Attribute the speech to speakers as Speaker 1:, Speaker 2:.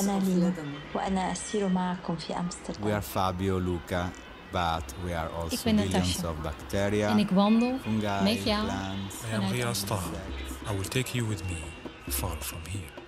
Speaker 1: أنا لينا وأنا أسير معكم في
Speaker 2: امستردام.
Speaker 1: We
Speaker 2: are Fabio, Luca, but we are also
Speaker 3: ben
Speaker 2: billions
Speaker 3: Natasha.
Speaker 2: of bacteria,
Speaker 3: En ik wandel
Speaker 2: fungi,
Speaker 3: met jou
Speaker 2: plants.
Speaker 4: I am Riaz Taha. I will take you with me far from here.